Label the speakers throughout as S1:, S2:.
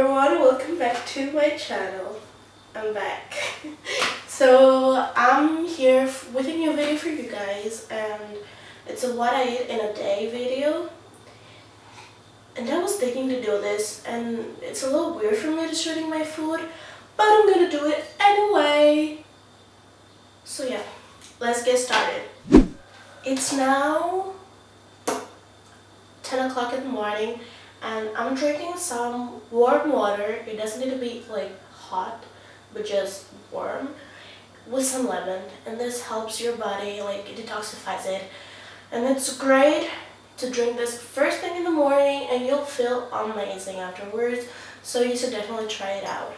S1: everyone, welcome back to my channel. I'm back. so I'm here with a new video for you guys and it's a what I eat in a day video. And I was thinking to do this and it's a little weird for me to shooting my food, but I'm gonna do it anyway. So yeah, let's get started. It's now 10 o'clock in the morning and I'm drinking some warm water. It doesn't need to be like hot, but just warm with some lemon. And this helps your body, like it detoxifies it. And it's great to drink this first thing in the morning and you'll feel amazing afterwards. So you should definitely try it out.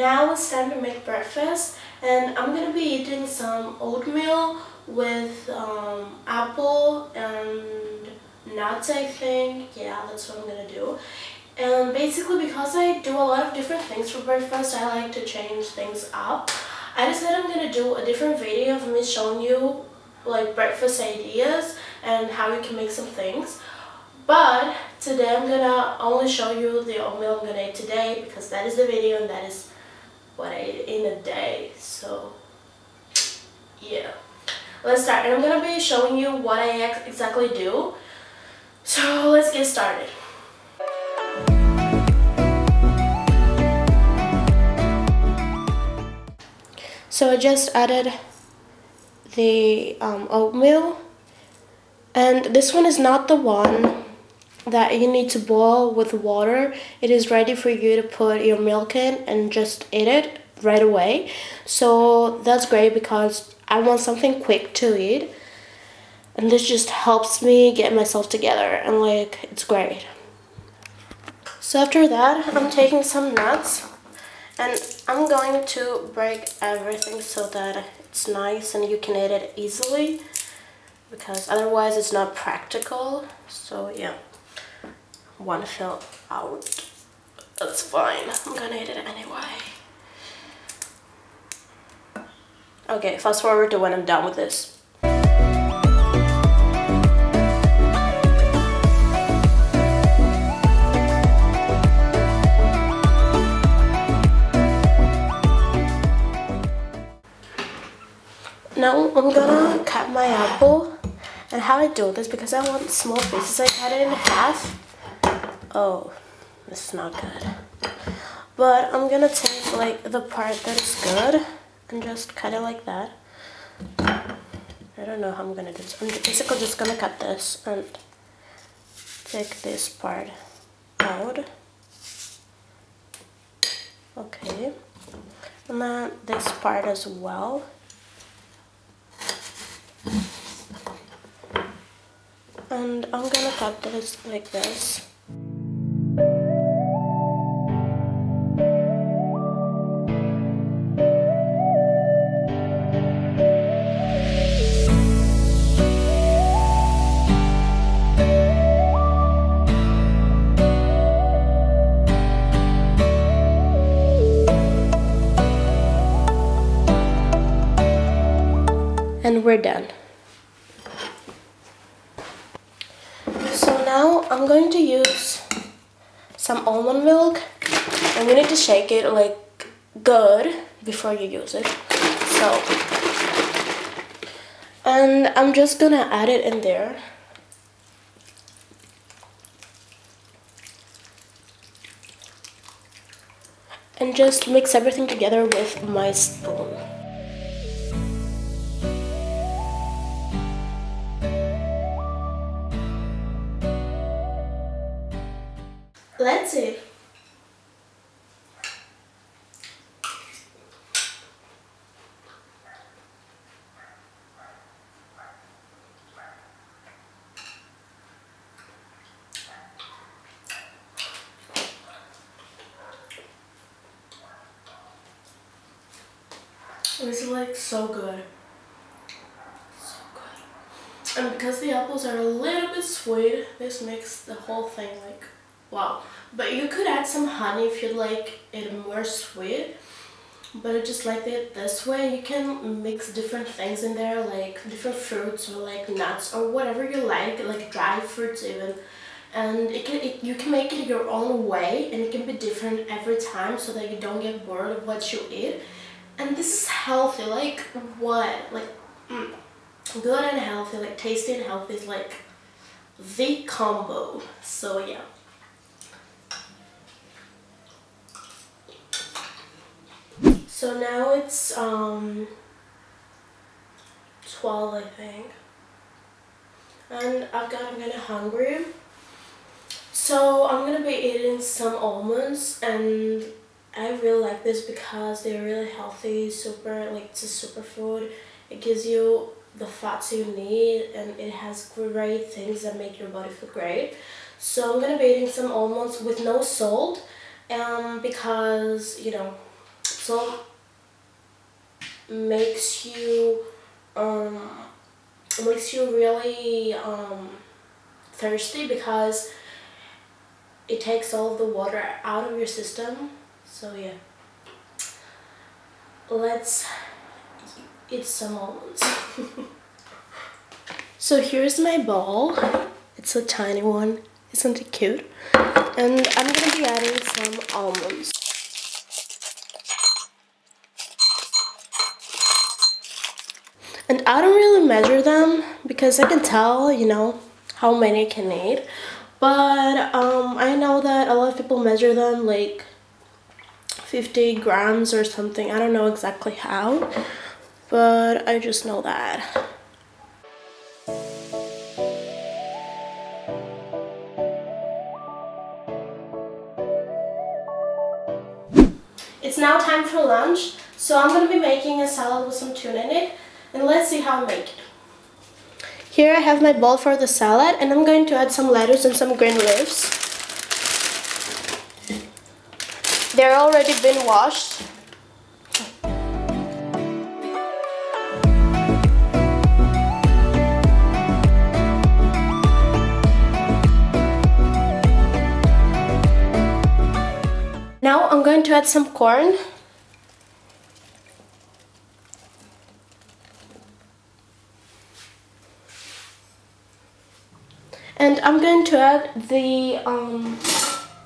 S1: Now it's time to make breakfast and I'm gonna be eating some oatmeal with um, apple and nuts I think. Yeah, that's what I'm gonna do. And basically because I do a lot of different things for breakfast, I like to change things up. I decided I'm gonna do a different video of me showing you like breakfast ideas and how you can make some things. But today I'm gonna only show you the oatmeal I'm gonna eat today because that is the video and that is what I eat in a day. So yeah, let's start. And I'm gonna be showing you what I ex exactly do. So let's get started. So I just added the um, oatmeal and this one is not the one that you need to boil with water. It is ready for you to put your milk in and just eat it right away. So that's great because I want something quick to eat. And this just helps me get myself together and like it's great. So after that, I'm taking some nuts and I'm going to break everything so that it's nice and you can eat it easily because otherwise it's not practical. So yeah one fell out. That's fine. I'm gonna eat it anyway. Okay, fast forward to when I'm done with this. Now I'm gonna cut my apple and how I do this because I want small pieces I cut it in half oh this is not good. But I'm gonna take like the part that is good and just cut it like that. I don't know how I'm gonna do this. I'm basically just gonna cut this and take this part out. Okay. And then this part as well. And I'm gonna cut this like this we're done. So now I'm going to use some almond milk and you need to shake it like good before you use it. So, and I'm just gonna add it in there. And just mix everything together with my spoon. Like so good. So good. And because the apples are a little bit sweet, this makes the whole thing like Wow. But you could add some honey if you'd like it more sweet. but I just like it this way. You can mix different things in there, like different fruits or like nuts or whatever you like, like dry fruits even. And it can, it, you can make it your own way and it can be different every time so that you don't get bored of what you eat. And this is healthy, like what? Like mm, good and healthy, like tasty and healthy is like the combo. So yeah. So now it's um 12 I think. And I've got I'm kinda hungry. So I'm gonna be eating some almonds and I really like this because they're really healthy, super like it's a superfood. It gives you the fats you need and it has great things that make your body feel great. So I'm gonna be eating some almonds with no salt um, because you know salt makes you um, makes you really um, thirsty because it takes all the water out of your system so yeah. Let's eat some almonds so here's my bowl it's a tiny one. Isn't it cute? And I'm gonna be adding some almonds. And I don't really measure them because I can tell, you know, how many I can eat. But um, I know that a lot of people measure them like 50 grams or something. I don't know exactly how, but I just know that. It's now time for lunch, so I'm going to be making a salad with some tuna in it and let's see how I make it. Here I have my bowl for the salad and I'm going to add some lettuce and some green leaves. They're already been washed. Now I'm going to add some corn And I'm going to add the um,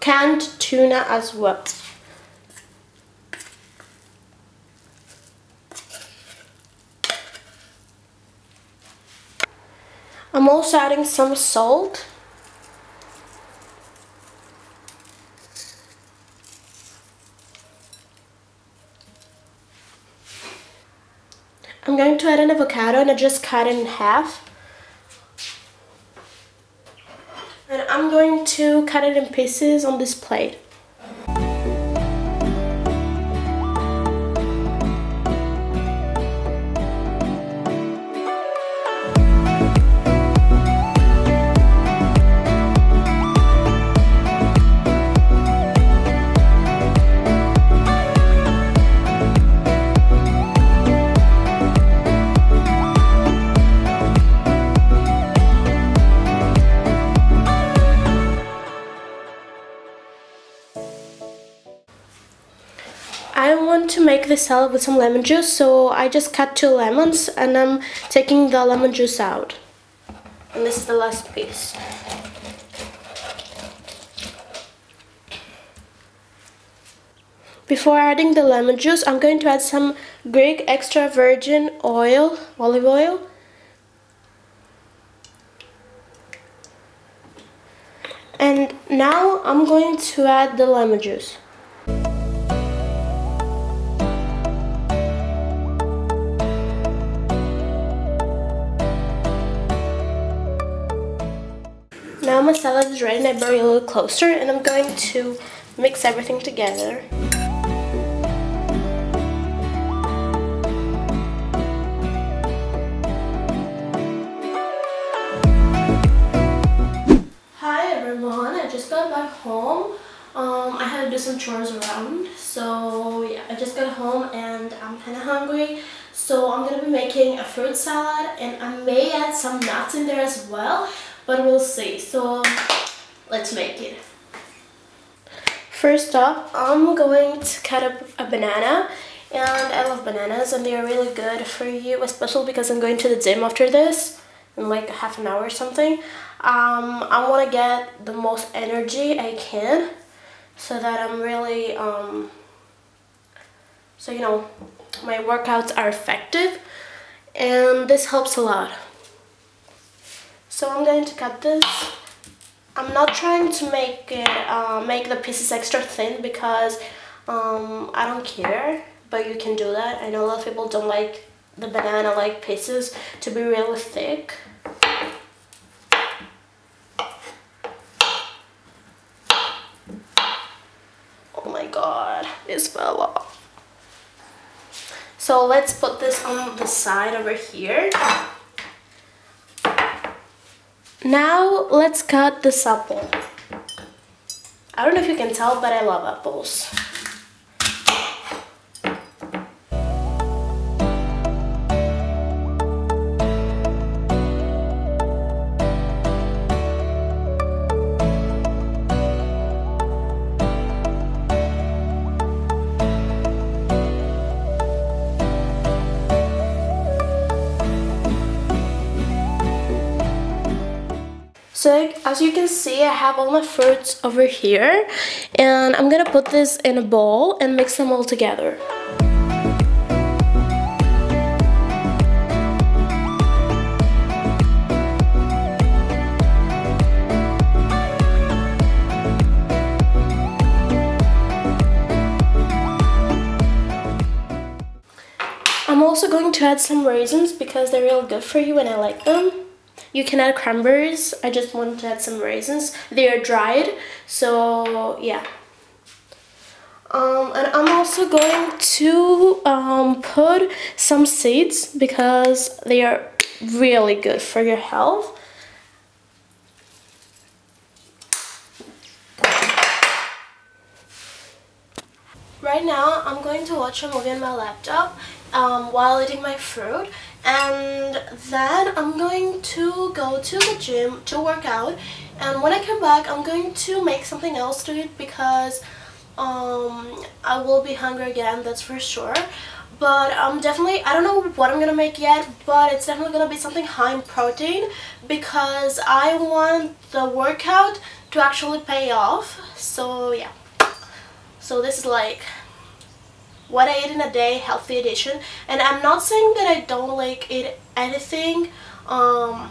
S1: canned tuna as well. I'm also adding some salt. I'm going to add an avocado and I just cut it in half. And I'm going to cut it in pieces on this plate. To make this salad with some lemon juice, so I just cut two lemons and I'm taking the lemon juice out. And this is the last piece. Before adding the lemon juice, I'm going to add some Greek extra virgin oil, olive oil. And now I'm going to add the lemon juice. My salad is ready and I brought it a little closer and I'm going to mix everything together. Hi everyone, I just got back home. Um, I had to do some chores around, so yeah, I just got home and I'm kind of hungry. So I'm going to be making a fruit salad and I may add some nuts in there as well but we'll see. So let's make it. First up, I'm going to cut up a banana and I love bananas and they are really good for you especially because I'm going to the gym after this in like half an hour or something um, I want to get the most energy I can so that I'm really um, so you know my workouts are effective and this helps a lot so I'm going to cut this. I'm not trying to make it uh, make the pieces extra thin because um, I don't care but you can do that. I know a lot of people don't like the banana like pieces to be really thick. Oh my god this fell off. So let's put this on the side over here now let's cut this apple. I don't know if you can tell, but I love apples. So as you can see, I have all my fruits over here and I'm gonna put this in a bowl and mix them all together. I'm also going to add some raisins because they're real good for you and I like them. You can add cranberries. I just wanted to add some raisins. They are dried, so yeah. Um, and I'm also going to um, put some seeds because they are really good for your health. Right now, I'm going to watch a movie on my laptop um, while eating my fruit. And then I'm going to go to the gym to work out. And when I come back I'm going to make something else to eat because um, I will be hungry again that's for sure. But I'm definitely I don't know what I'm gonna make yet but it's definitely gonna be something high in protein because I want the workout to actually pay off. So yeah. So this is like what I eat in a day healthy edition and I'm not saying that I don't like eat anything um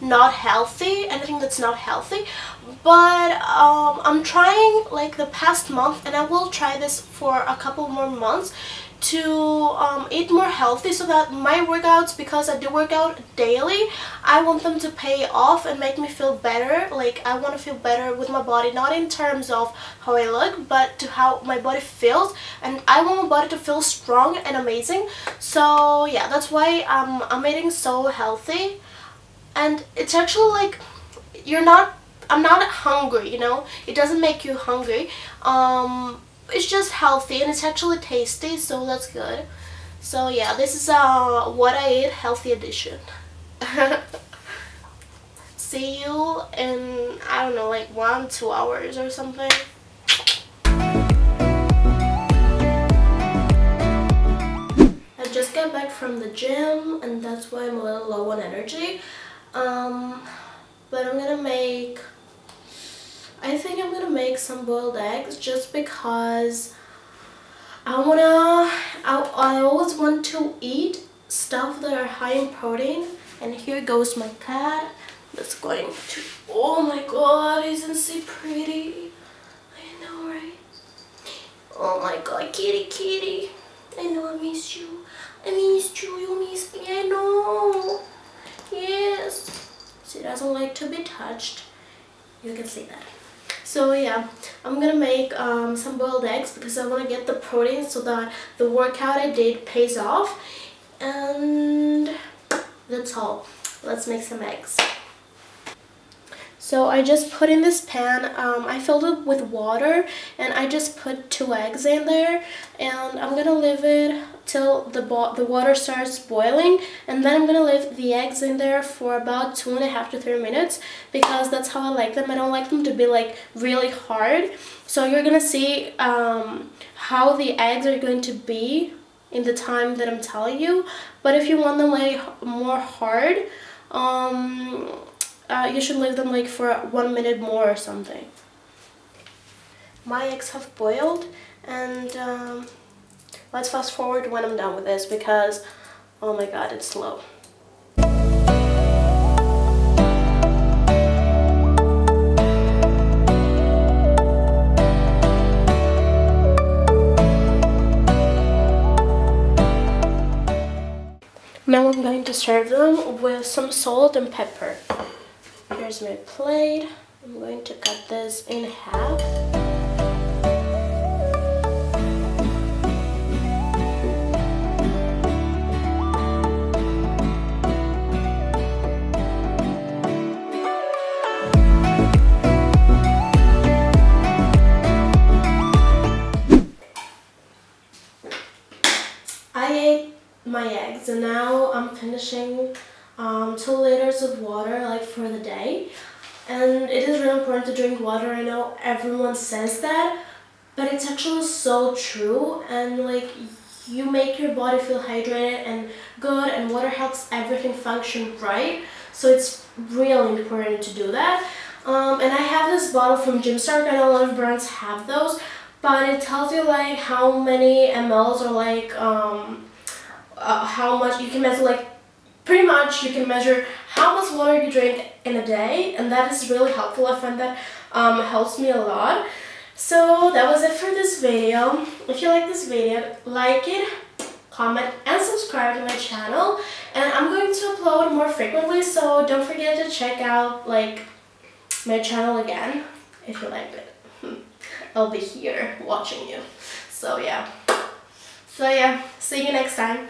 S1: not healthy anything that's not healthy but um, I'm trying like the past month and I will try this for a couple more months to um, eat more healthy so that my workouts because I do workout daily I want them to pay off and make me feel better. Like I want to feel better with my body not in terms of how I look but to how my body feels. And I want my body to feel strong and amazing. So yeah that's why um, I'm eating so healthy. And it's actually like you're not I'm not hungry you know? It doesn't make you hungry. Um it's just healthy and it's actually tasty so that's good. So yeah this is uh what I eat healthy edition. See you in I don't know like one two hours or something. I just got back from the gym and that's why I'm a little low on energy. Um but I'm gonna make I think I'm gonna make some boiled eggs just because I wanna I, I always want to eat stuff that are high in protein. And here goes my cat that's going to oh my god isn't she pretty. I know right? Oh my god kitty kitty. I know I miss you. I miss you you miss me I know. Yes. She doesn't like to be touched. You can see that so yeah, I'm gonna make um, some boiled eggs because I want to get the protein so that the workout I did pays off. And that's all. Let's make some eggs. So I just put in this pan, um, I filled it with water and I just put two eggs in there and I'm gonna leave it till the the water starts boiling and then I'm gonna leave the eggs in there for about two and a half to three minutes because that's how I like them. I don't like them to be like really hard. So you're gonna see um, how the eggs are going to be in the time that I'm telling you. But if you want them like more hard um, uh, you should leave them like for one minute more or something my eggs have boiled and um, let's fast forward when I'm done with this because oh my god it's slow Now I'm going to serve them with some salt and pepper. Here's my plate. I'm going to cut this in half. I ate my eggs and now I'm finishing um, two liters of water like for the day. And it is really important to drink water I know everyone says that but it's actually so true. And like you make your body feel hydrated and good and water helps everything function right. So it's really important to do that. Um, and I have this bottle from Gymshark. And a lot of brands have those but it tells you like how many mLs or like um, uh, how much you can measure like pretty much you can measure how much water you drink in a day and that is really helpful. I find that um, helps me a lot. So that was it for this video. If you like this video like it comment and subscribe to my channel. And I'm going to upload more frequently so don't forget to check out like my channel again if you like it. I'll be here watching you. So yeah. So yeah. See you next time